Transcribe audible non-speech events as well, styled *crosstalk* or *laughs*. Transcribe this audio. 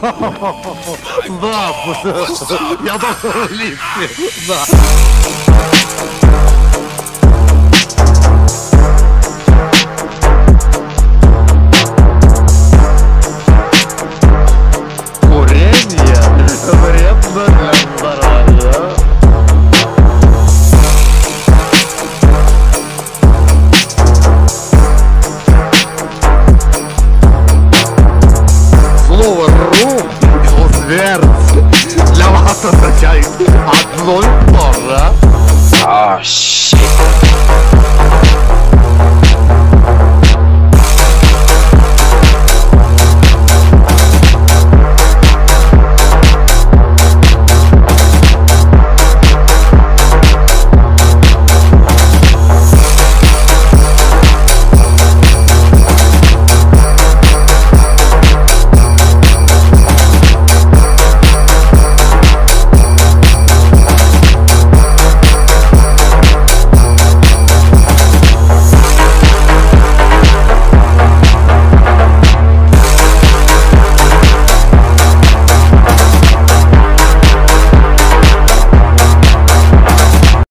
*laughs* Да, я должен влезть. Да. sıkacağım Aklın orra Ah shit.